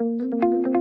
Música